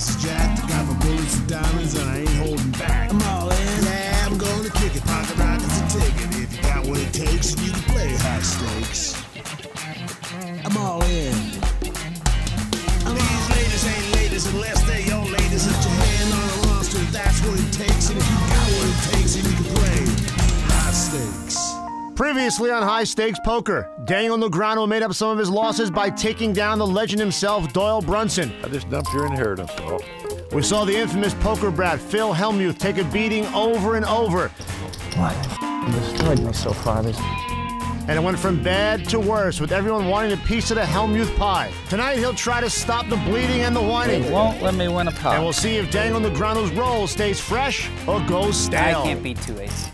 aces jacked. Previously on High Stakes Poker, Daniel Negreanu made up some of his losses by taking down the legend himself, Doyle Brunson. I just dumped your inheritance, Paul. We saw the infamous poker brat Phil Hellmuth take a beating over and over, What? You destroyed me so far. This and it went from bad to worse, with everyone wanting a piece of the Hellmuth pie. Tonight, he'll try to stop the bleeding and the whining. it won't let me win a pot. And we'll see if Daniel Negreanu's roll stays fresh or goes stale. I stale. can't beat two aces.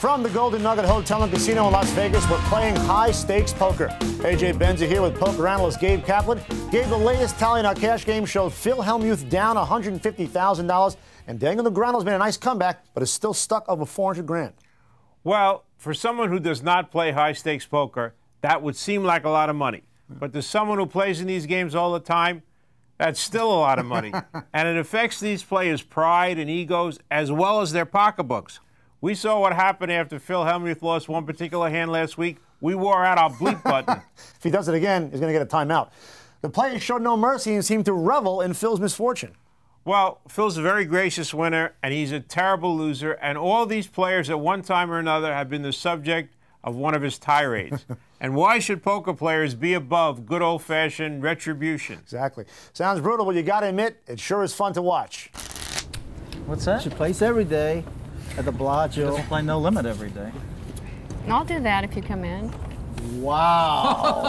From the Golden Nugget Hotel and Casino in Las Vegas, we're playing high stakes poker. AJ Benza here with poker analyst Gabe Kaplan. Gabe, the latest tally in our cash game showed Phil Hellmuth down $150,000, and Daniel Negreanu's made a nice comeback, but is still stuck over 400 grand. Well, for someone who does not play high stakes poker, that would seem like a lot of money. But to someone who plays in these games all the time, that's still a lot of money. and it affects these players' pride and egos as well as their pocketbooks. We saw what happened after Phil Hellmuth lost one particular hand last week. We wore out our bleep button. If he does it again, he's going to get a timeout. The players showed no mercy and seemed to revel in Phil's misfortune. Well, Phil's a very gracious winner, and he's a terrible loser. And all these players, at one time or another, have been the subject of one of his tirades. and why should poker players be above good old fashioned retribution? Exactly. Sounds brutal, but you got to admit, it sure is fun to watch. What's that? She plays every day at the Bellagio. Doesn't play no limit every day. I'll do that if you come in. Wow.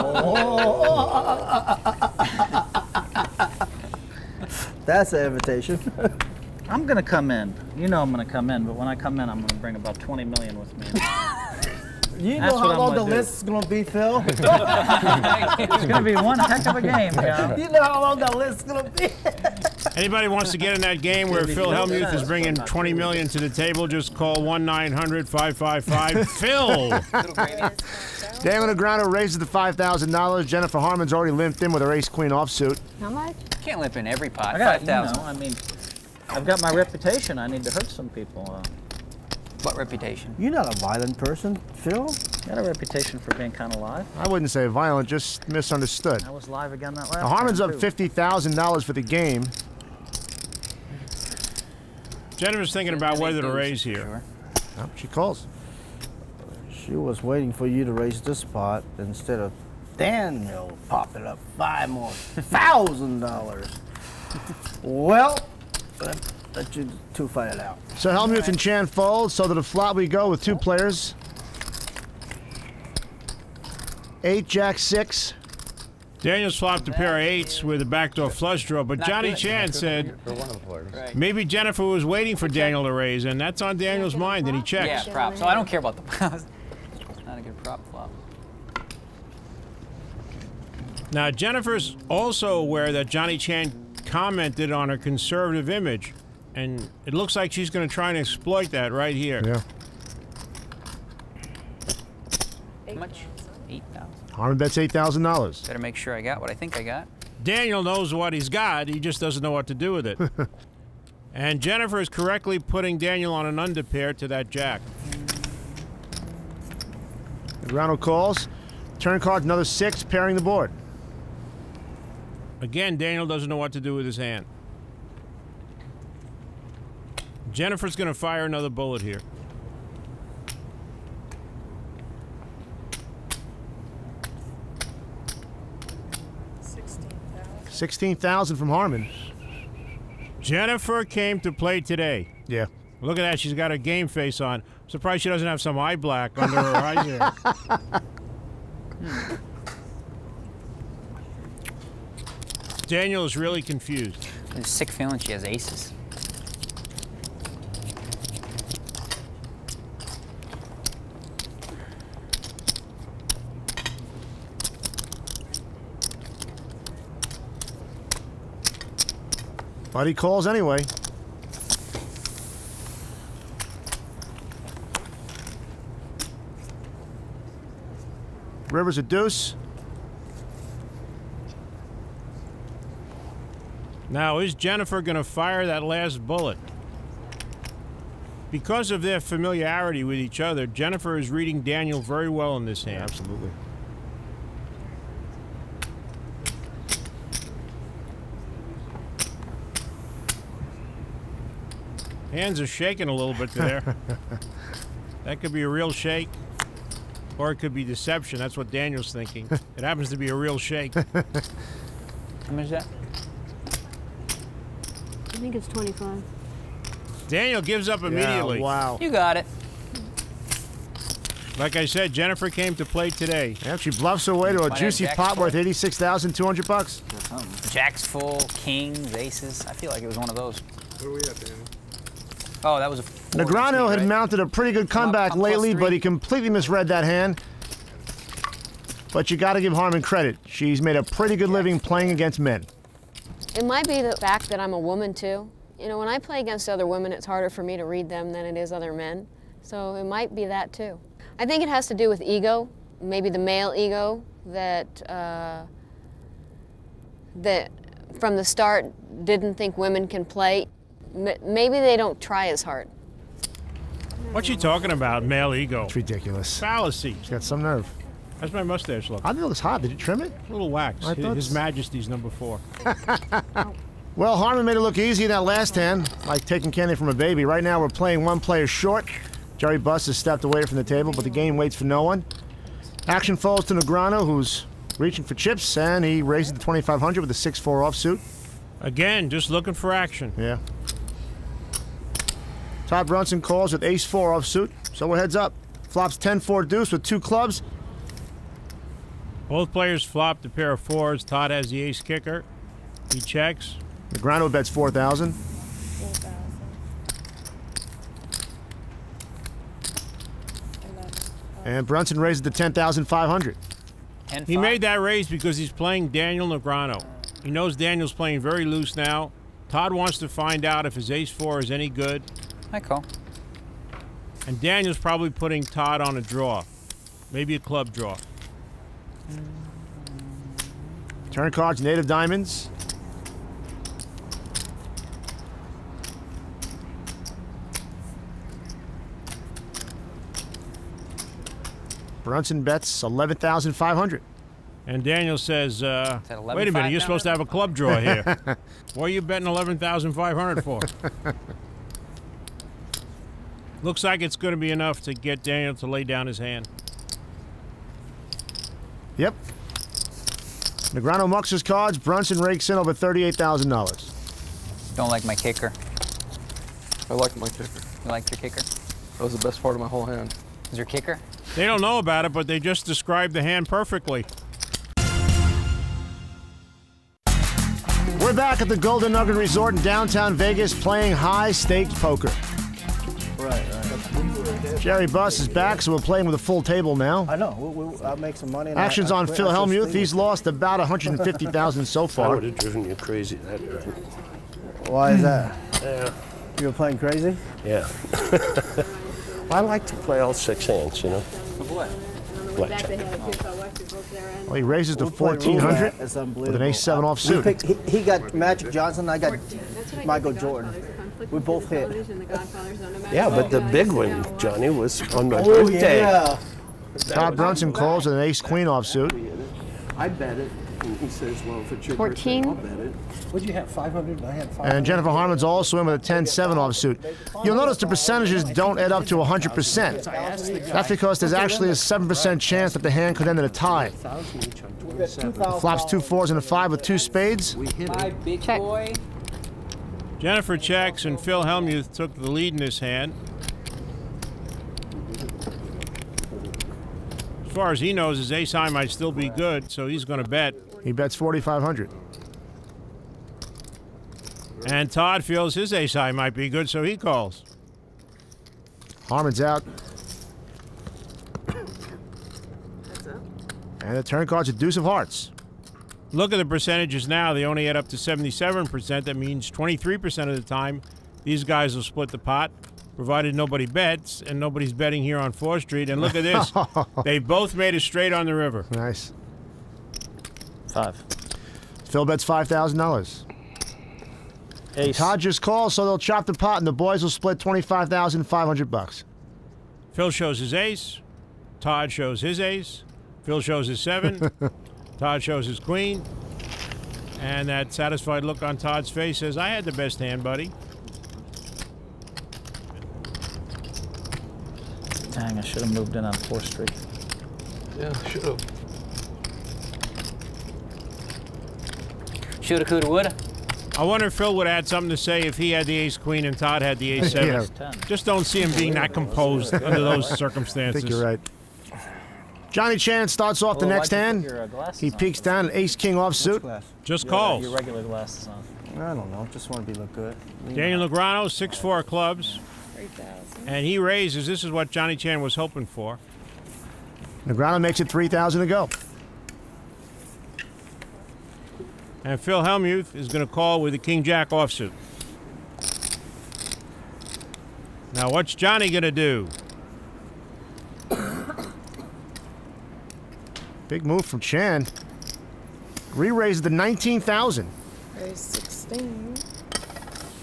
That's an invitation. I'm gonna come in. You know I'm gonna come in, but when I come in, I'm gonna bring about 20 million with me. You That's know how long the do. list is going to be, Phil? it's gonna be one heck of a game, John. you know how long the list is going to be? Anybody wants to get in that game where Phil Hellmuth is bringing 20 million to the table, just call 1 900 555 Phil. Daniel Negreanu raises the $5,000. Jennifer Harman's already limped in with her ace queen offsuit. How much? Can't limp in every pot. I got, Five you know, I mean, I've got my reputation. I need to hurt some people. Uh, What reputation? You're not a violent person, Phil. got a reputation for being kind of live. I wouldn't say violent, just misunderstood. I was live again that last Now, Harman's time, up $50,000 for the game. Jennifer's thinking about whether to raise here. Sure. Oh, she calls. She was waiting for you to raise this pot instead of Daniel popping up five more thousand dollars. Well, let, let you two fight it out. So Hellmuth and Chan fold. So that the flop we go with two players. Eight, Jack, six. Daniel's flopped a pair of eights with a backdoor flush draw, but Not Johnny good. Chan said Right. maybe Jennifer was waiting for Daniel to raise, and that's on Daniel's mind, and he checks. Yeah, prop. So I don't care about the Not a good prop flop. Now, Jennifer's also aware that Johnny Chan commented on her conservative image, and it looks like she's going to try and exploit that right here. Yeah. How much? Eight thousand. Harman bets $8,000. Better make sure I got what I think I got. Daniel knows what he's got, he just doesn't know what to do with it. and Jennifer is correctly putting Daniel on an underpair to that jack. Ronald calls. Turn card, another six, pairing the board. Again, Daniel doesn't know what to do with his hand. Jennifer's going to fire another bullet here. Sixteen thousand from Harman. Jennifer came to play today. Yeah. Look at that. She's got a game face on. I'm surprised she doesn't have some eye black under her eyes here. Daniel is really confused. I'm sick feeling she has aces. But he calls anyway. Rivers a deuce. Now, is Jennifer going to fire that last bullet? Because of their familiarity with each other, Jennifer is reading Daniel very well in this hand. Absolutely. Hands are shaking a little bit there. that could be a real shake, or it could be deception. That's what Daniel's thinking. It happens to be a real shake. How much is that? I think it's 25. Daniel gives up immediately. Yeah, wow. You got it. Like I said, Jennifer came to play today. Yeah, she bluffs her way to a Might juicy pot Jack's worth full. eighty-six thousand two hundred bucks. Jacks full, kings, aces. I feel like it was one of those. What are we at, Danny? Oh, that was a. four Negreanu had right? mounted a pretty good Come up, comeback come plus lately, but he completely misread that hand. But you got to give Harman credit. She's made a pretty good living playing against men. It might be the fact that I'm a woman too. You know, when I play against other women, it's harder for me to read them than it is other men. So it might be that too. I think it has to do with ego, maybe the male ego that uh, that from the start didn't think women can play. M- maybe they don't try as hard. What's you talking about? Male ego. It's ridiculous. Fallacy. He's got some nerve. How's my mustache look? I think it looks hot. Did you trim it? A little wax. I thought His Majesty's number four. Well, Harman made it look easy in that last hand, like taking candy from a baby. Right now, we're playing one player short. Jerry Buss has stepped away from the table, but the game waits for no one. Action falls to Negreanu, who's reaching for chips, and he raises the 2500 with a 6-4 offsuit. Again, just looking for action. Yeah. Todd Brunson calls with ace 4 offsuit, so we're heads up. Flops 10-4 deuce with two clubs. Both players flopped a pair of fours. Todd has the ace kicker. He checks. Negreanu bets 4,000. And Brunson raises the 10,500. He made that raise because he's playing Daniel Negreanu. He knows Daniel's playing very loose now. Todd wants to find out if his ace four is any good, I call. and Daniel's probably putting Todd on a draw, maybe a club draw. Turn cards, native diamonds. Brunson bets 11,500. And Daniel says, uh, Is that "Wait a minute, 11.5 you're supposed to have a club draw here. what are you betting eleven thousand five hundred for?" Looks like it's going to be enough to get Daniel to lay down his hand. Yep. Negreanu mucks his cards. Brunson rakes in over $38,000. Don't like my kicker. I like my kicker. You like your kicker? That was the best part of my whole hand. Is your kicker? They don't know about it, but they just described the hand perfectly. We're back at the Golden Nugget Resort in downtown Vegas playing high stakes poker. Right, right. Jerry Buss is back, so we're playing with a full table now. I know. We, we, I'll make some money. and I- Action's I on quit. Phil I Hellmuth. He's lost about 150,000 so I far. would have driven you crazy that time. Why is that? Yeah. You were playing crazy? Yeah. I like to play all six hands, you know. What? Blackjack. Well, he raises to We play 1,400 with an ace seven We offsuit. picked, he, he got Magic Johnson. I got Michael Jordan. We both hit. Yeah, but the big one, Johnny, was on my Oh birthday. yeah. Todd Brunson calls with an ace queen offsuit. I bet it. He says, well, if it's your 14. birthday, I'll bet it. What'd you have, 500? I had 500. And Jennifer Harman's also in with a 10-7 offsuit. You'll notice the percentages don't add up to 100%. That's because there's actually a 7% chance that the hand could end in a tie. 1,000 each on 27. Flops two fours and a five with two spades. We hit it. Check. Boy. Jennifer checks, and Phil Hellmuth took the lead in this hand. As far as he knows, his ace high might still be good, so he's going to bet. He bets 4,500. And Todd feels his ace high might be good, so he calls. Harman's out. And the turn card's a deuce of hearts. Look at the percentages now. They only add up to 77%. That means 23% of the time, these guys will split the pot, provided nobody bets, and nobody's betting here on 4th Street. And look at this. they both made it straight on the river. Nice. Five. Phil bets $5,000. Ace. Todd just called, so they'll chop the pot, and the boys will split twenty-five thousand five hundred bucks. Phil shows his ace. Todd shows his ace. Phil shows his seven. Todd shows his queen. And that satisfied look on Todd's face says, I had the best hand, buddy. Dang, I should have moved in on Fourth Street. Yeah, should have. Shoulda, coulda, woulda. I wonder if Phil would add something to say if he had the ace queen and Todd had the ace seven. Yeah. Ten. Just don't see him being that composed under those circumstances. I circumstances. think you're right. Johnny Chan starts off the Well, next hand. your, uh, He on? peeks down at ace king offsuit. Glass. Just Your- calls. Your regular glasses on. I don't know. Just want to be look good. Daniel Negreanu, 6'4 clubs. And he raises. This is what Johnny Chan was hoping for. Negreanu makes it three thousand to go. And Phil Hellmuth is going to call with the King Jack offsuit. Now, what's Johnny going to do? Big move from Chan. Re-raises to nineteen thousand. Raise 16.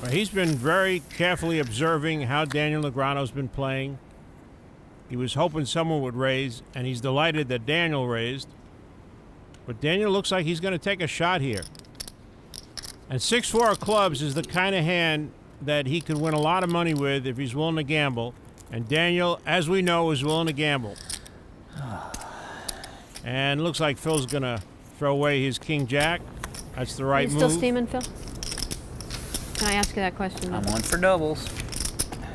Well, he's been very carefully observing how Daniel Negreanu's been playing. He was hoping someone would raise, and he's delighted that Daniel raised. But Daniel looks like he's going to take a shot here. And 6 4 of clubs is the kind of hand that he could win a lot of money with if he's willing to gamble. And Daniel, as we know, is willing to gamble. And looks like Phil's going to throw away his King Jack. That's the Are right you move. still steaming, Phil? Can I ask you that question? I'm on for doubles.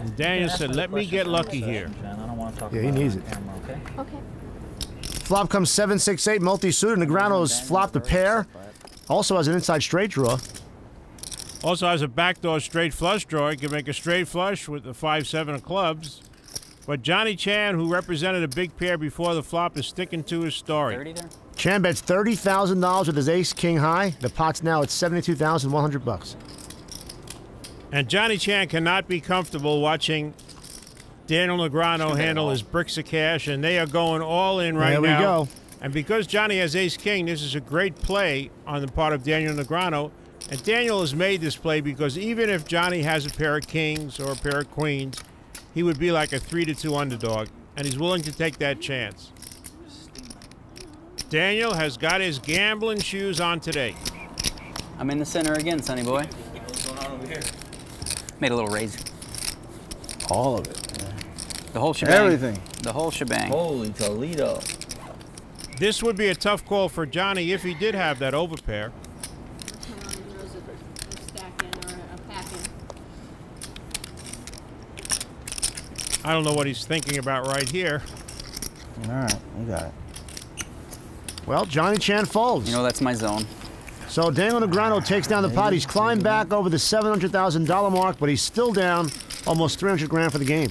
And Daniel Ask said, let me get lucky yourself, here. Jen. I don't want to talk Yeah, he needs it. camera, okay? Okay. Flop comes seven six eight multi-suited. Negreanu's flopped a pair. Also has an inside straight draw. Also has a backdoor straight flush draw. He can make a straight flush with the 5 7 of clubs. But Johnny Chan, who represented a big pair before the flop, is sticking to his story. 30 there? Chan bets thirty thousand dollars with his ace king high. The pot's now at seventy-two thousand one hundred bucks. And Johnny Chan cannot be comfortable watching Daniel Negreanu handle his bricks of cash, and they are going all in right now. There we now. go. And because Johnny has ace king, this is a great play on the part of Daniel Negreanu. And Daniel has made this play because even if Johnny has a pair of kings or a pair of queens, he would be like a three to two underdog, and he's willing to take that chance. Daniel has got his gambling shoes on today. I'm in the center again, Sonny boy. What's going on over here? Made a little raise. All of it. The whole shebang. Everything. The whole shebang. Holy Toledo. This would be a tough call for Johnny if he did have that overpair. I don't know what he's thinking about right here. All right, you got it. Well, Johnny Chan folds. You know that's my zone. So Daniel Negreanu takes down the pot. He's climbed back over the seven hundred thousand dollar mark, but he's still down almost three hundred grand for the game.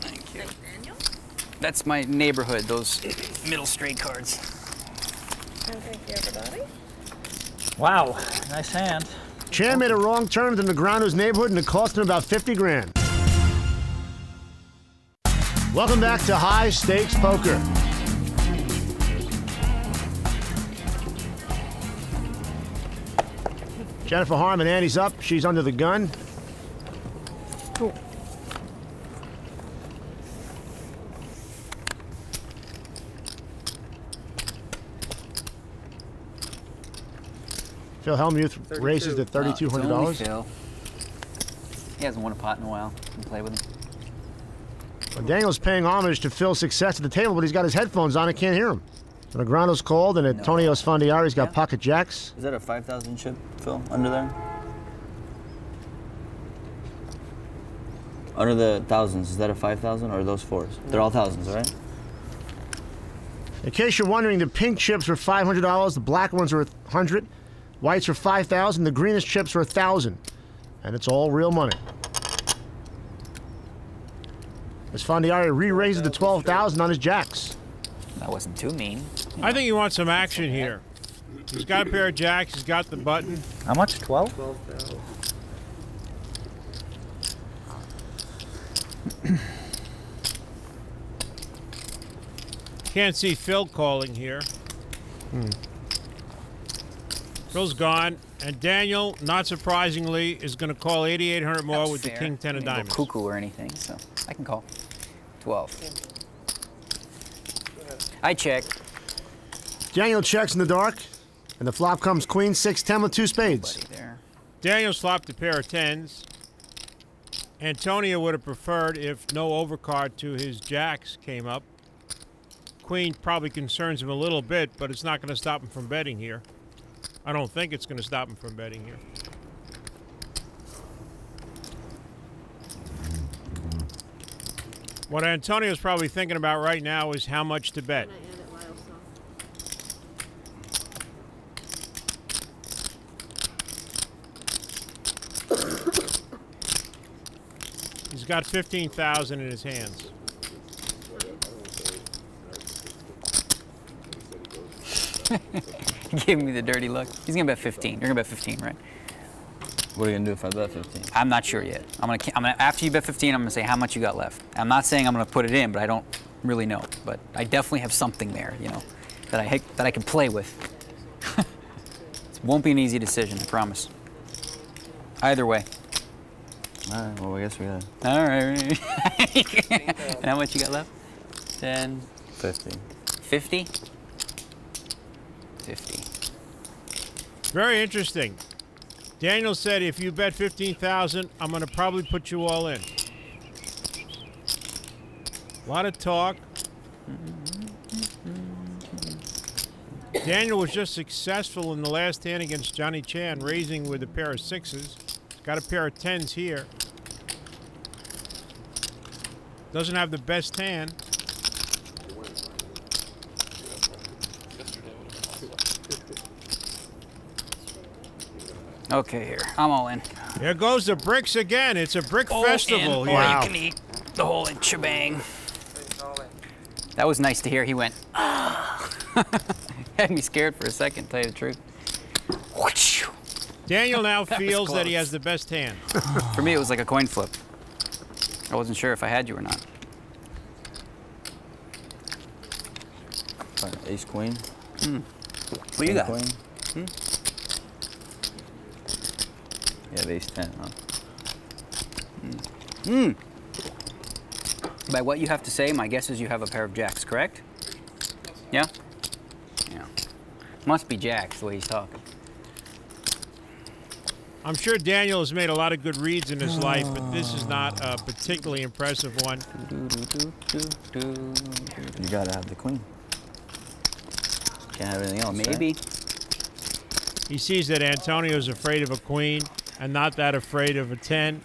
Thank you. That's my neighborhood. Those middle straight cards. And thank you, everybody. Wow, nice hand. Chan made a wrong turn into Negreanu's neighborhood, and it cost him about fifty grand. Welcome back to High Stakes Poker. Jennifer Harman, Annie's up. She's under the gun. Phil Hellmuth raises to thirty-two hundred Oh, dollars. it's only Phil. He hasn't won a pot in a while. Can play with him. Daniel's paying homage to Phil's success at the table, but he's got his headphones on and can't hear him. So Negreanu's called, and Antonio Esfandiari's got pocket jacks. Is that a 5,000 chip, Phil, under there? Under the thousands, is that a 5,000 or are those fours? They're all thousands, right? In case you're wondering, the pink chips are $500, the black ones are 100 whites are 5000 the greenest chips are 1000 and it's all real money. Esfandiari re-raises to 12000 on his jacks. That wasn't too mean. I think he wants some action here. He's got a pair of jacks. He's got the button. How much? 12? 12,000. Can't see Phil calling here. Hmm. Phil's gone, and Daniel, not surprisingly, is going to call 8,800 more That's with the king ten of Didn't diamonds. cuckoo or anything, so I can call. 12. I check. Daniel checks in the dark, and the flop comes queen six ten with two spades. There. Daniel slopped a pair of tens. Antonio would have preferred if no overcard to his jacks came up. Queen probably concerns him a little bit, but it's not going to stop him from betting here. I don't think it's going to stop him from betting here. What Antonio's probably thinking about right now is how much to bet. He's got 15,000 in his hands. He gave me the dirty look. He's gonna bet 15. You're gonna bet 15, right? What are you gonna do if I bet 15? I'm not sure yet. I'm gonna, I'm gonna after you bet 15, I'm gonna say how much you got left. I'm not saying I'm gonna put it in, but I don't really know. But I definitely have something there, you know, that I that I can play with. it won't be an easy decision, I promise. Either way. All right. Well, I guess we got All right. and how much you got left? 10, 50. 50? 50. Very interesting. Daniel said if you bet 15,000, I'm going to probably put you all in. A lot of talk. Daniel was just successful in the last hand against Johnny Chan, raising with a pair of sixes. Got a pair of tens here. Doesn't have the best hand. Okay, here. I'm all in. There goes the bricks again. It's a brick festival and here. all you can eat. The whole shebang. That was nice to hear. He went, had me scared for a second, tell you the truth. Daniel now That feels that he has the best hand. For me, it was like a coin flip. I wasn't sure if I had you or not. Fine, Ace queen. Hmm. What you got? Queen. Hmm? You have 10, huh? Hmm. By what you have to say, my guess is you have a pair of jacks, correct? Yeah? Yeah. Must be jacks, the way he's talking. I'm sure Daniel has made a lot of good reads in his life, but this is not a particularly impressive one. You gotta have the queen. Can't have anything else. right? Maybe. He sees that Antonio's afraid of a queen and not that afraid of a 10.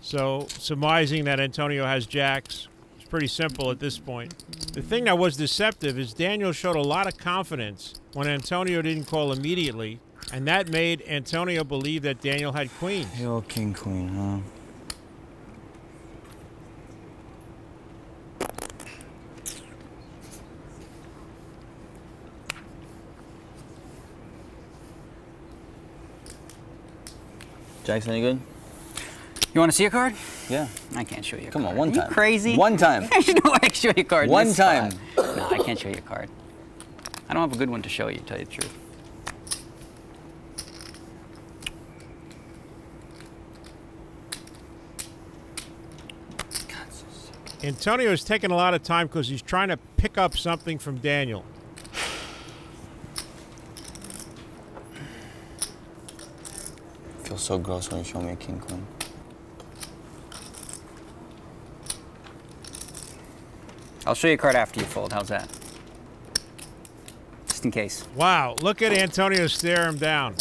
So, surmising that Antonio has jacks is pretty simple at this point. The thing that was deceptive is Daniel showed a lot of confidence when Antonio didn't call immediately, and that made Antonio believe that Daniel had queens. Yo, king queen, huh? Jack's any good? You want to see a card? Yeah. I can't show you a Come on, one Are you time. crazy? One time. There's no way I can show you a card. One time. spot. No, I can't show you a card. I don't have a good one to show you, to tell you the truth. Antonio's taking a lot of time because he's trying to pick up something from Daniel. Feels so gross when you show me a king queen. I'll show you a card after you fold. How's that? Just in case. Wow, look at Antonio stare him down.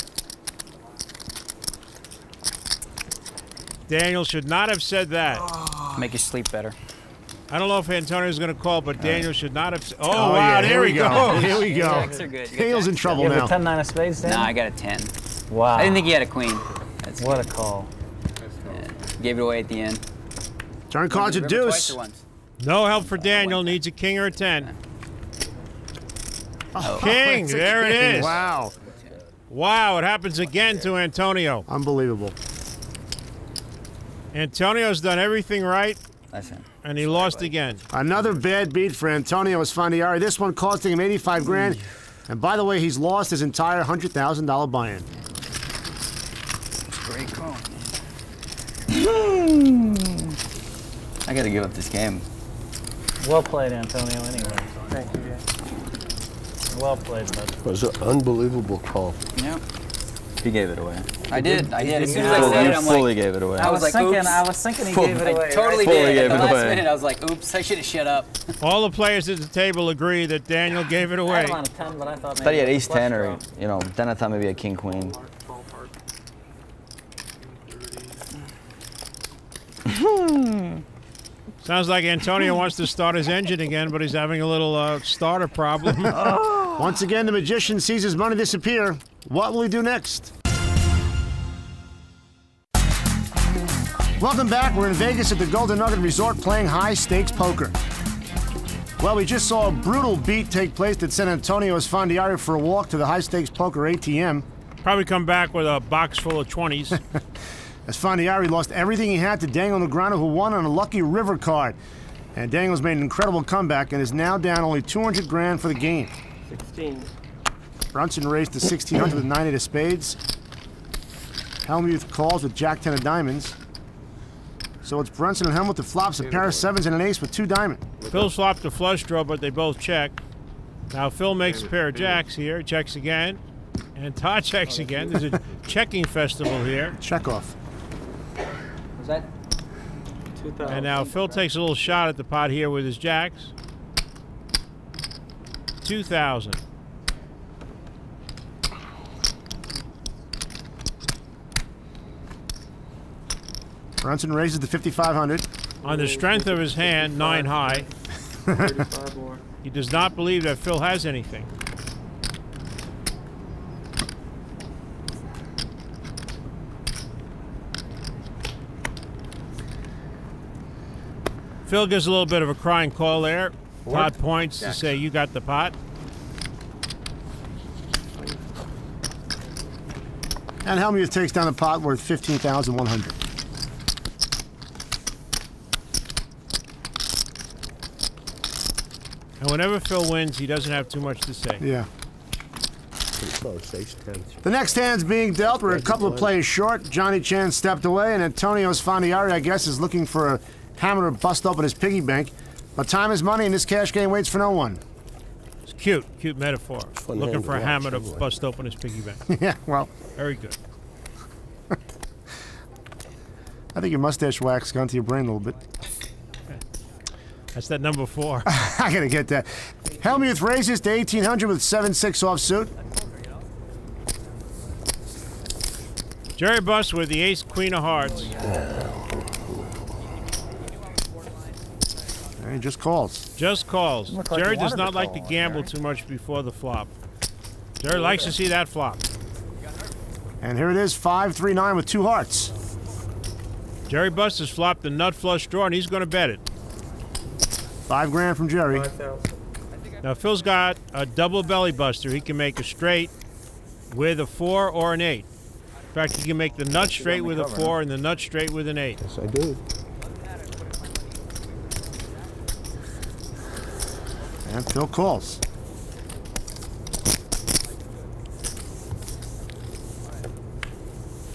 Daniel should not have said that. Make you sleep better. I don't know if Antonio's going to call, but Daniel should not have. s- Oh, Oh, wow, yeah, there here we we go. go. Here we go. Jacks are good. You Daniel's in trouble You have now. a 10 9 of spades, Dan? No, I got a 10. Wow. I didn't think he had a queen. That's What a call. Gave it away at the end. Turn cards a River twice deuce. No help for oh, Daniel. Needs a king or a 10. Oh, King, it's there it king. is. Wow. Wow, it happens again to Antonio. Unbelievable. Antonio's done everything right, That's him. and he lost again. Another bad beat for Antonio Esfandiari. This one costing him 85 grand. And by the way, he's lost his entire $100,000 buy-in. Great call. I gotta give up this game. Well played, Antonio, anyway. Thank you, Jay. Well played, bud. It was an unbelievable call. Yeah. He gave it away. I did. I did. As soon as You I said fully- it, I'm fully like, gave it away. I was like, thinking, oops. I was thinking he Full- gave it I away. totally Fully did. gave At the it last away. minute, I was like, oops, I should have shut up. All the players at the table agree that Daniel gave it away. I away. had him on a 10, but I thought I maybe thought he had ace 10 or, you know, then I thought maybe a king queen. Sounds like Antonio wants to start his engine again, but he's having a little uh, starter problem. Once again, the magician sees his money disappear. What will he do next? Welcome back. We're in Vegas at the Golden Nugget Resort playing high stakes poker. Well, we just saw a brutal beat take place at San Antonio's Esfandiari for a walk to the high stakes poker ATM. Probably come back with a box full of 20s. Esfandiari lost everything he had to Daniel Negreanu, who won on a lucky river card. And Daniel's made an incredible comeback and is now down only 200 grand for the game. 16. Brunson raised to 1600 with 9 8 of spades. Hellmuth calls with Jack 10 of diamonds. So it's Brunson and Hellmuth that flops a pair of sevens and an ace with two diamond. Phil flopped a flush draw, but they both check. Now Phil makes a pair of jacks here, checks again, and Todd checks again. There's a checking festival here. Check off. Was that And now Phil takes a little shot at the pot here with his jacks. 2,000. Brunson raises to 5500. On the strength of his hand, nine high. He does not believe that Phil has anything. Phil gives a little bit of a crying call there. Todd points to say, You got the pot. And Hellmuth takes down the pot worth 15,100. And whenever Phil wins, he doesn't have too much to say. Yeah. Pretty close, ace 10. The next hand's being dealt. We're a couple of plays short. Johnny Chan stepped away, and Antonio Esfandiari, I guess, is looking for a hammer to bust open his piggy bank. But time is money, and this cash game waits for no one. It's cute, cute metaphor. Fun Looking for a hammer to anyway. bust open his piggy bank. yeah, well, Very good. I think your mustache wax got into your brain a little bit. That's that number four. I gotta get that. Hellmuth raises to 1800 with 7 6 offsuit. Jerry Buss with the ace queen of hearts. And he just calls. Just calls. Like Jerry does not like to gamble Jerry. too much before the flop. Jerry likes to see that flop. And here it is 5 3 9 with two hearts. Jerry Buss has flopped the nut flush draw, and he's going to bet it. Five grand from Jerry. Now Phil's got a double belly buster. He can make a straight with a four or an eight. In fact, he can make the nut straight with a four and the nut straight with an eight. Yes, I do. And Phil calls.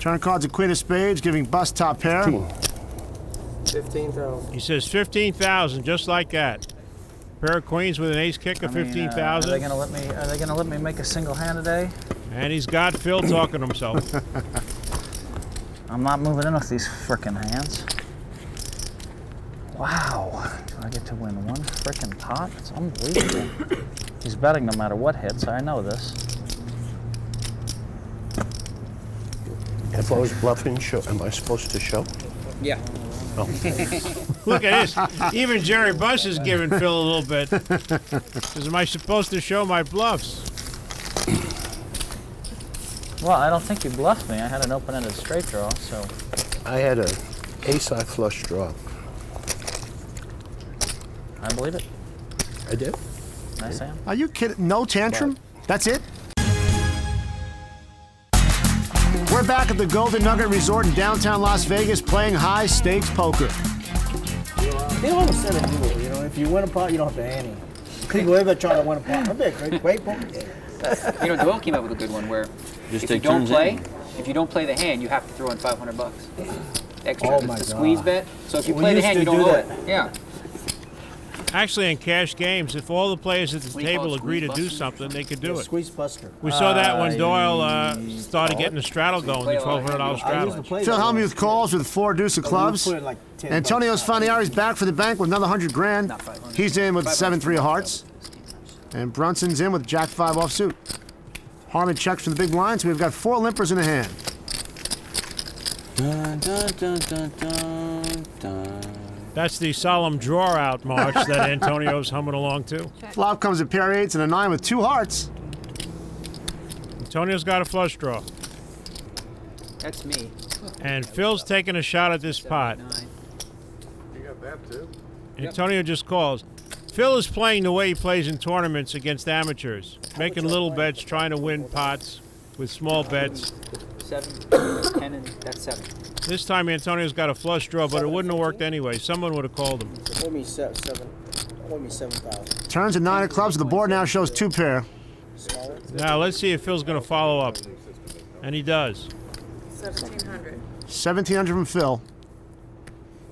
Turn cards a queen of spades, giving bust top pair. 15,000. He says 15,000, just like that. Pair of queens with an ace kick of I mean, uh, Are they 15,000. gonna let me? Are they gonna let me make a single hand today? And he's got Phil talking to himself. I'm not moving in with these frickin' hands. Wow. Do I get to win one freaking pot? It's unbelievable. He's betting no matter what hits. I know this. If I was bluffing, show, am I supposed to show? Yeah. Oh. Look at this. Even Jerry Buss is giving Phil a little bit. Says, am I supposed to show my bluffs? Well, I don't think you bluffed me. I had an open-ended straight draw, so I had a ace high flush draw. I believe it. I did. Nice hand. Are you kidding? No tantrum? That's it? We're back at the Golden Nugget Resort in downtown Las Vegas playing high stakes poker. They always said it, you know, if you win a pot, you don't have to ante. People ever try to win a pot. That'd be a great, great poker game. you know, Doyle came up with a good one where Just if you don't turns play, in. if you don't play the hand, you have to throw in 500 bucks extra. Oh it's my the squeeze God. bet. So if you We play the hand, you don't do owe that. it. Yeah. Actually, in cash games, if all the players at the What do you call table it, agree to squeeze do something, they could do it. Squeeze Buster. We saw that when I Doyle uh, started getting the straddle going, the $1,200 I used straddle. Phil. Hellmuth calls with four deuce of clubs. put in like 10 Antonio bucks. Esfandiari's back for the bank with another 100 grand. He's in with 7-3 of hearts. And Brunson's in with Jack 5 off suit. Harman checks for the big blind, so we've got four limpers in the hand. Dun, dun, dun, dun, dun, dun. That's the solemn draw out march that Antonio's humming along to. Flop comes a pair of eights and a nine with two hearts. Antonio's got a flush draw. That's me. And Phil's taking a shot at this pot. You got that too? Antonio just calls. Phil is playing the way he plays in tournaments against amateurs, making little bets, trying to win pots with small bets. Seven, ten, and that's seven. This time Antonio's got a flush draw, but it wouldn't have worked anyway. Someone would have called him. Owe me se- seven. Owe me seven thousand. Turns at nine of clubs. The board now shows two pair. Now let's see if Phil's going to follow up. And he does. Seventeen hundred. 1700 from Phil.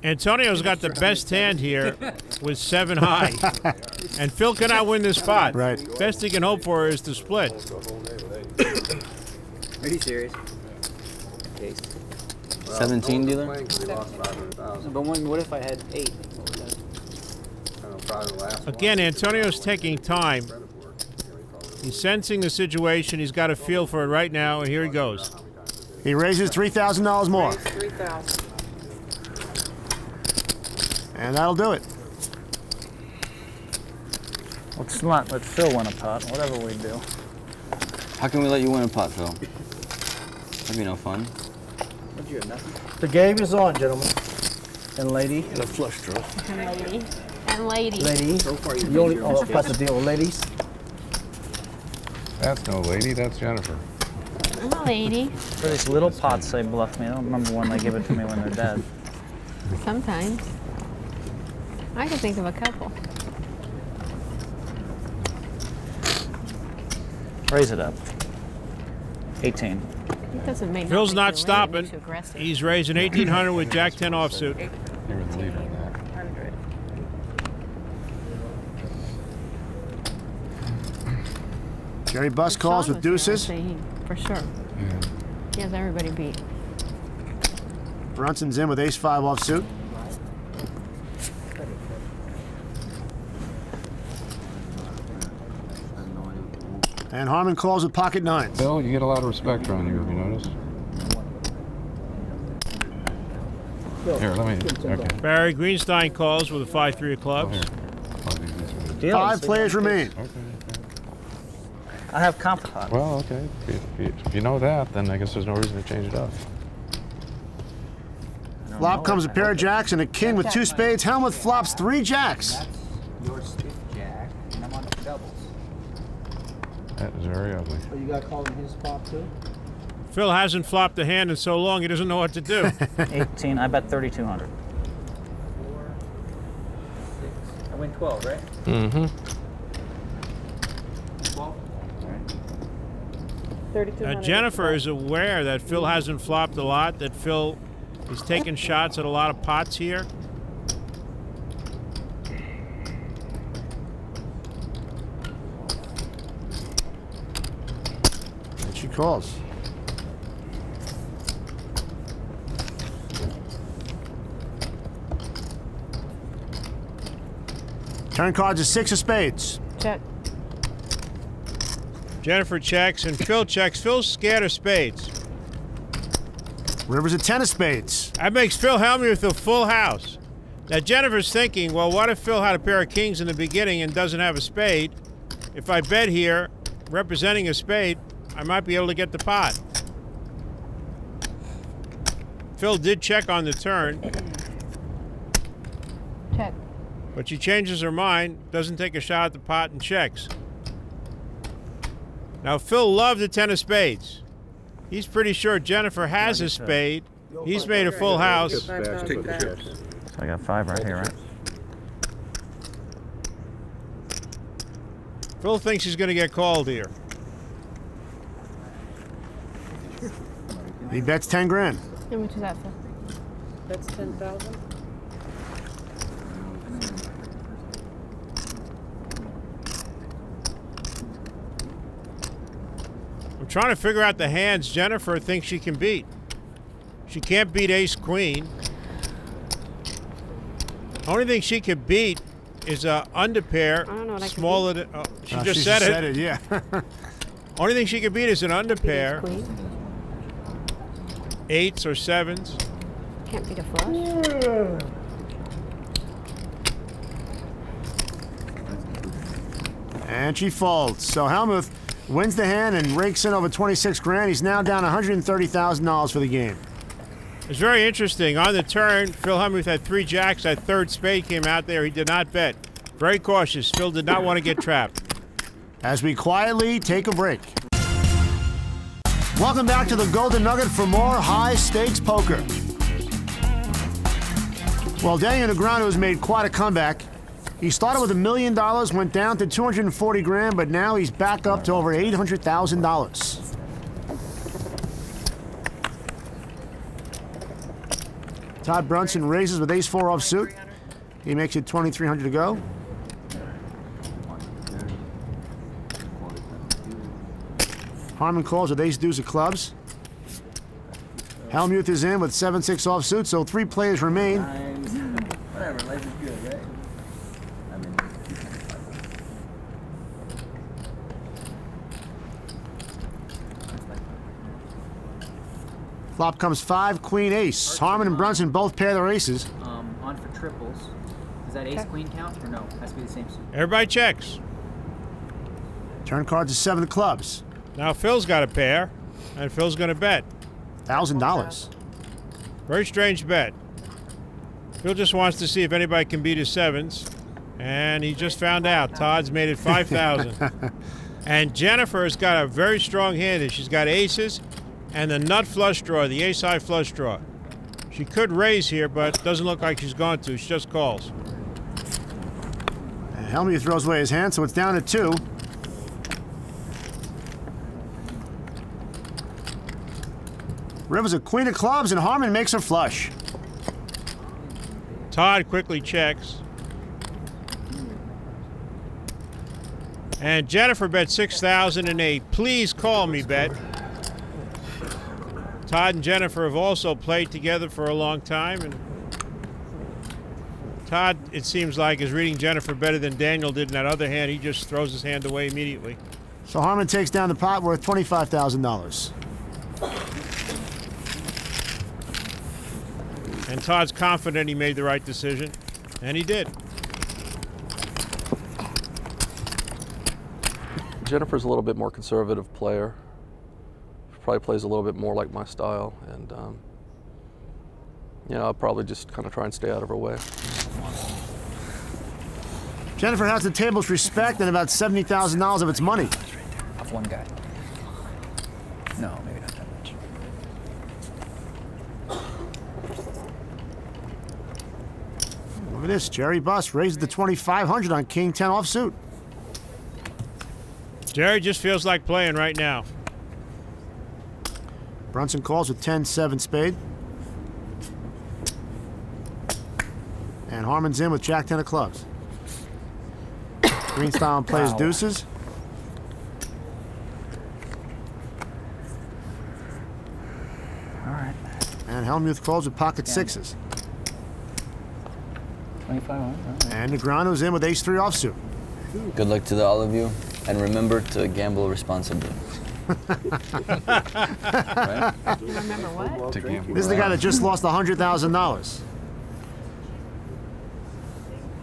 Antonio's got the best hand here with seven high. And Phil cannot win this spot. Right. Best he can hope for is to split. Are you serious? Okay. 17 dealer? But when, what if I had eight? Again, Antonio's taking time. He's sensing the situation. He's got a feel for it right now, and here he goes. He raises $3,000 more. Three thousand. And that'll do it. Let's not let Phil win a pot, whatever we do. How can we let you win a pot, Phil? That'd be no fun. What'd you have nothing? The game is on, gentlemen and lady. And a flush draw. And lady. And lady. Lady. So far, you've You only made oh, your that's the deal with ladies. That's no lady, that's Jennifer. I'm a lady. For these little pots they bluff me. I don't remember when they give it to me when they're dead. Sometimes. I can think of a couple. Raise it up. 18. It doesn't make Phil's nothing not stopping. really too aggressive. He's raising 1800 with Jack 10 offsuit. You were the leader in that. Hundred. Jerry Buss calls with Sean was deuces. say For sure. Yeah. He has everybody beat. Brunson's in with ace five offsuit. And Harman calls with pocket nines. Bill, you get a lot of respect around you, have you noticed? Here, let me, okay. Barry Greenstein calls with a 5-3 of Oh, clubs. here. I'll do this one. Deal. Five players remain. Okay, okay. I have comp pots. Well, okay. If you, if you know that, then I guess there's no reason to change it up. Flop comes a pair of jacks and a king with two spades. Hellmuth flops three jacks. Your stiff jack, and I'm on doubles. That is very ugly. So you got called in his spot too? Phil hasn't flopped a hand in so long he doesn't know what to do. 18. I bet 3,200. I win 12, right? Mm-hmm. 12? Thirty-two Now. Uh, Jennifer is aware that Phil hasn't flopped a lot, that Phil is taking shots at a lot of pots here. And she calls. Turn cards is six of spades. Check. Jennifer checks and Phil checks. Phil's scared of spades. River's a ten of spades. That makes Phil Hellmuth with a full house. Now Jennifer's thinking, well, what if Phil had a pair of kings in the beginning and doesn't have a spade? If I bet here, representing a spade, I might be able to get the pot. Phil did check on the turn, Check. But she changes her mind, doesn't take a shot at the pot, and checks. Now, Phil loved the ten of spades. He's pretty sure Jennifer has a spade. He's made a full house. So I got five right here, right? Phil thinks he's going to get called here. He bets 10 grand. How much is that, Phil? That's 10,000. Trying to figure out the hands Jennifer thinks she can beat. She can't beat Ace Queen. Only thing she could beat is a underpair I don't know what I could smaller than. Oh, she Oh, just she said just it. said it, yeah. Only thing she could beat is an underpair, Queen. eights or sevens. Can't beat a flush. And she folds. So Hellmuth wins the hand and rakes in over 26 grand. He's now down $130,000 for the game. It's very interesting. On the turn, Phil Hellmuth had three jacks. That third spade came out there. He did not bet. Very cautious. Phil did not want to get trapped. As we quietly take a break. Welcome back to the Golden Nugget for more high stakes poker. Well, Daniel Negreanu has made quite a comeback. He started with a million dollars, went down to 240 grand, but now he's back up to over $800,000. Todd Brunson raises with ace four off suit. He makes it 2,300 to go. Harman calls with ace deuce of clubs. Hellmuth is in with 7-6 off suit, so three players remain. Whatever, life is good, right? I mean, Flop comes five, queen, ace. Harman and Brunson both pair their aces. Um, on for triples. Does that ace queen count or no? Has to be the same suit. Everybody checks. Turn cards to seven of clubs. Now Phil's got a pair, and Phil's going to bet. $1,000. Very strange bet. Phil just wants to see if anybody can beat his sevens, and he just found out. Todd's made it 5,000. and Jennifer's got a very strong hand. and She's got aces and the nut flush draw, the ace high flush draw. She could raise here, but doesn't look like she's going to. She just calls. Hellmuth throws away his hand, so it's down to two. Rivers a queen of clubs, and Harman makes her flush. Todd quickly checks. And Jennifer bet 6,008. Please call me, bet. Todd and Jennifer have also played together for a long time. And Todd, it seems like, is reading Jennifer better than Daniel did in that other hand. He just throws his hand away immediately. So Harman takes down the pot worth $25,000. And Todd's confident he made the right decision. And he did. Jennifer's a little bit more conservative player. Probably plays a little bit more like my style, and um, you know, I'll probably just kind of try and stay out of her way. Jennifer has the table's respect and about $70,000 of its money. Off one guy. No, maybe not that much. Look at this. Jerry Buss raises the 2500 on King 10 offsuit. Jerry just feels like playing right now. Brunson calls with 10 7 spade. And Harman's in with Jack 10 of clubs. Greenstein plays Wow. deuces. All right. And Hellmuth calls with pocket sixes. 2500. And Negreanu's in with ace 3 offsuit. Good luck to the, all of you, and remember to gamble responsibly. Remember what? To gamble. This is the guy that just lost $100,000.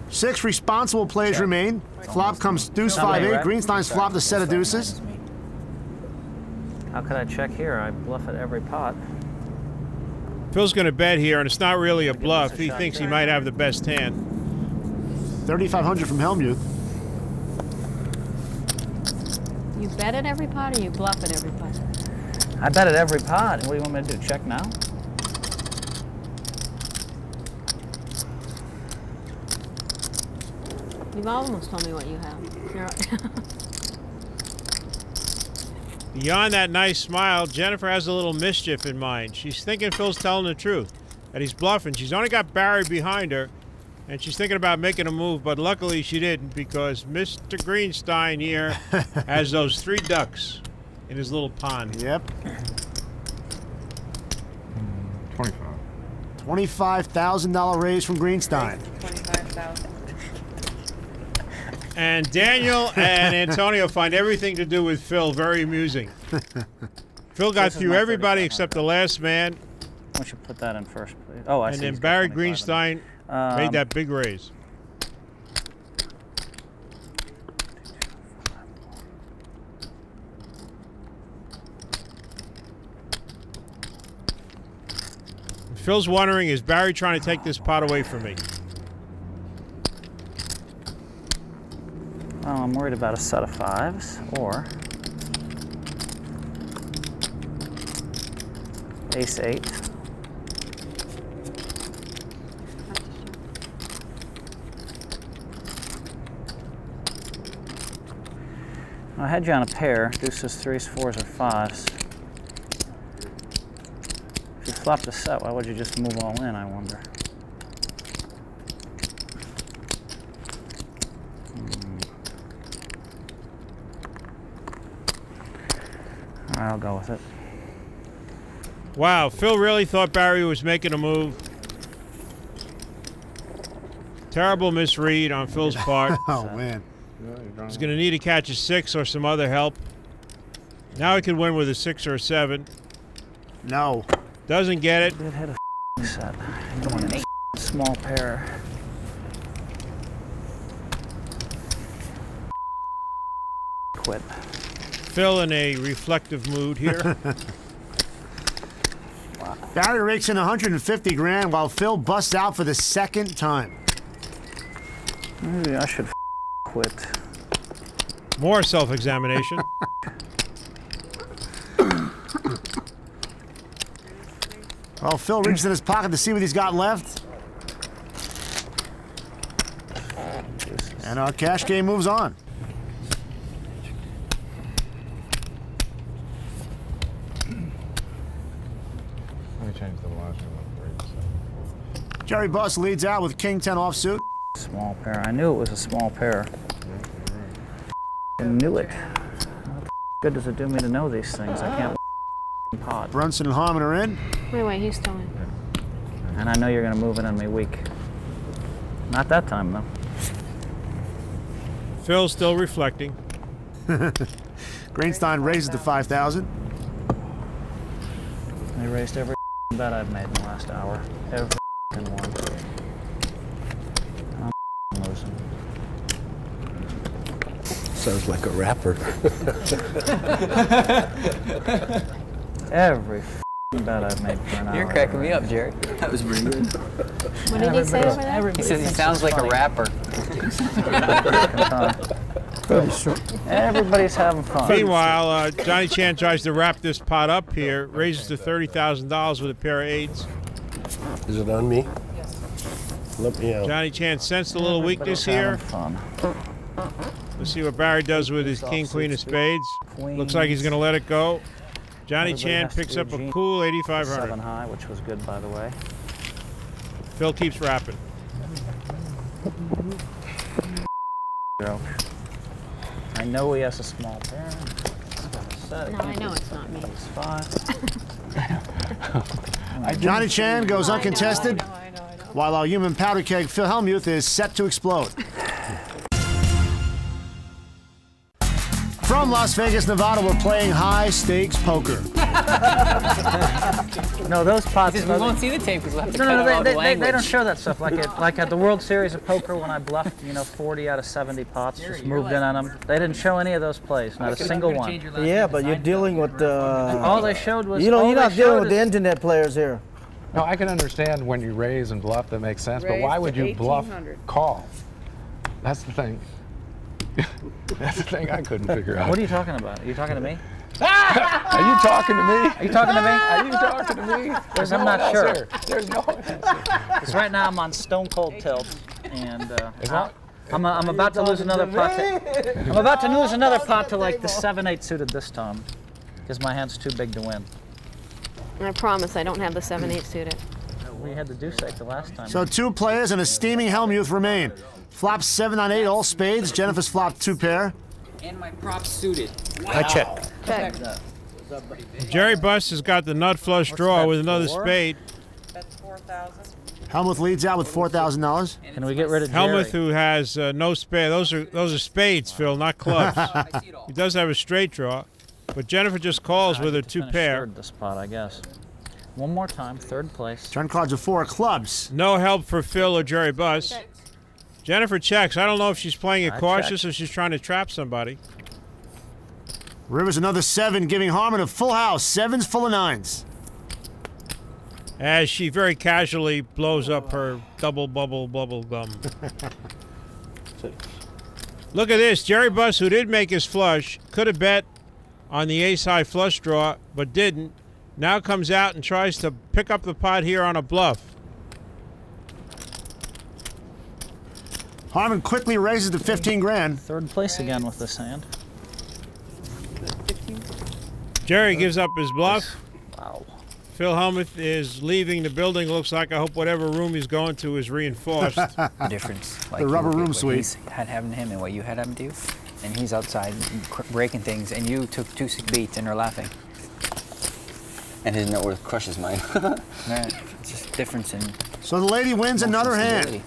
Six responsible plays remain. Flop comes deuce 5 8. right? Greenstein's flop the set of deuces. How could I check here? I bluff at every pot. Phil's going to bet here, and it's not really a bluff. a He shot. thinks he might have the best hand. 3,500 from Hellmuth. You bet at every pot or you bluff at every pot? I bet at every pot. What do you want me to do? Check now? You've almost told me what you have. Beyond that nice smile, Jennifer has a little mischief in mind. She's thinking Phil's telling the truth, that he's bluffing. She's only got Barry behind her, and she's thinking about making a move, but luckily she didn't because Mr. Greenstein here has those three ducks in his little pond. Yep. 25. $25,000 raise from Greenstein. Twenty-five thousand. And Daniel and Antonio find everything to do with Phil very amusing. Phil got This through everybody except the last man, Why don't put that in first, please? Oh, I and see. then Barry 25 in Greenstein there. made Um, that big raise. Phil's wondering, is Barry trying to take this pot away from me? Oh, I'm worried about a set of fives or ace eight. I had you on a pair, deuces, threes, fours, or fives. If you flopped a set, why would you just move all in, I wonder? All right, I'll go with it. Wow, Phil really thought Barry was making a move. Terrible misread on Phil's part. Oh, man. He's going to need to catch a six or some other help. Now he could win with a six or a seven. No. Doesn't get it. Did hit a set. Going in a small pair. Quit. Phil in a reflective mood here. Barry rakes in 150 grand while Phil busts out for the second time. Maybe I should quit. More self-examination. Well, Phil reaches in his pocket to see what he's got left. And our cash game moves on. Let me change the last. Jerry Buss leads out with King 10 offsuit. Small pair. I knew it was a small pair. I knew it. What good does it do me to know these things? I can't pot. Brunson and Harmon are in. Wait, wait, he's still in. And I know you're going to move it on me weak. Not that time, though. Phil's still reflecting. Greenstein raises to 5,000. I raised every bet I've made in the last hour. Every one. I'm losing. Sounds like a rapper. Every bet I've made for an hour. You're cracking me up, Jerry. That was pretty good. What did he say over there? He says he sounds like a rapper. Everybody's having fun. Meanwhile, uh, Johnny Chan tries to wrap this pot up here, raises to $30,000 with a pair of eights. Is it on me? Let me out. Johnny Chan sensed a little weakness here. Fun. Let's see what Barry does with his king, queen of spades. Looks like he's going to let it go. Johnny Chan picks up a Gene- cool Seven high, which was good, by the way. Phil keeps rapping. Joke. I know he has a small pair. He's got a set. No, I know it's not me. It's five. Johnny Chan goes uncontested, while our human powder keg Phil Hellmuth is set to explode. From Las Vegas, Nevada, we're playing high stakes poker. No, those pots. He says, we won't see the tape because we'll have to No, cut no, out they, all they, the they, they don't show that stuff. Like at, like at the World Series of Poker when I bluffed, you know, 40 out of 70 pots, just moved in on them. They didn't show any of those plays, not a single one. Yeah, but you're dealing with uh, All they showed was you know you're not dealing showed with the internet players here. No, I can understand when you raise and bluff, that makes sense. but why would you bluff call? That's the thing. That's the thing I couldn't figure out. What are you talking about? Are you talking to me? Are you talking to me? Are you talking to me? Are you talking to me? There's I'm not sure. here. There's no one. Because right now I'm on stone cold tilt, and uh, Is I, I'm, I'm about to lose another pot. To, I'm about to lose another pot to like the seven eight suited this time. Because my hand's too big to win. And I promise I don't have the 7-8 suited. We had the deuce the last time. So two players and a steaming Hellmuth remain. Flop seven on eight, all spades. Jennifer's flopped two pair. And my props suited. I check. Check. Jerry Buss has got the nut flush draw with another four? spade. That's four thousand. Hellmuth leads out with four thousand dollars. Can we get rid of Hellmuth, Jerry? who has uh, no spade. Those are those are spades, Phil, not clubs. he does have a straight draw, but Jennifer just calls I with her two finish pair. Third this spot, I guess. One more time, third place. Turn cards are four clubs. No help for Phil or Jerry Buss. Jennifer checks. I don't know if she's playing it I cautious check. or she's trying to trap somebody. Rivers another seven, giving Harman a full house. Sevens full of nines. As she very casually blows up her double bubble bubble gum. Look at this. Jerry Buss, who did make his flush, could have bet on the ace high flush draw, but didn't. Now comes out and tries to pick up the pot here on a bluff. Harman quickly raises to 15 grand. Third place again with this hand. Jerry gives up his bluff. Wow. Phil Hellmuth is leaving the building. Looks like I hope whatever room he's going to is reinforced. The difference. Like The rubber room suite. he's had happen to him and what you had him to you. And he's outside breaking things, and you took two sick beats and are laughing. And his net worth crushes mine. Man, it's just difference in So the lady wins another hand.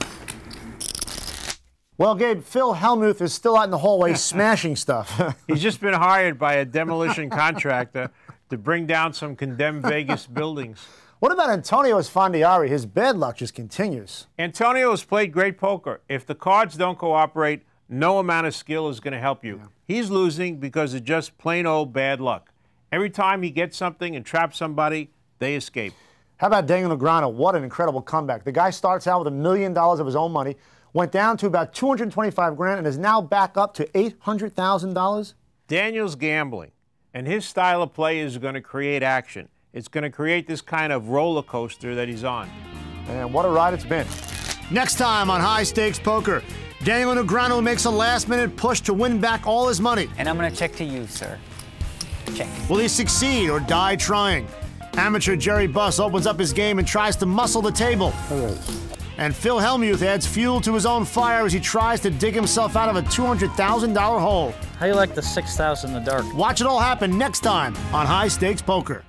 Well, Gabe, Phil Hellmuth is still out in the hallway smashing stuff. He's just been hired by a demolition contractor to bring down some condemned Vegas buildings. what about Antonio Esfandiari? His bad luck just continues. Antonio has played great poker. If the cards don't cooperate, no amount of skill is going to help you. He's losing because of just plain old bad luck. Every time he gets something and traps somebody, they escape. How about Daniel Negreanu? What an incredible comeback. The guy starts out with a million dollars of his own money, went down to about 225 grand, and is now back up to $800,000. Daniel's gambling, and his style of play is going to create action. It's going to create this kind of roller coaster that he's on. And what a ride it's been. Next time on High Stakes Poker, Daniel Negreanu makes a last minute push to win back all his money. And I'm gonna check to you, sir. Check. Will he succeed or die trying? Amateur Jerry Buss opens up his game and tries to muscle the table. And Phil Hellmuth adds fuel to his own fire as he tries to dig himself out of a $200,000 hole. How you like the 6,000 in the dark? Watch it all happen next time on High Stakes Poker.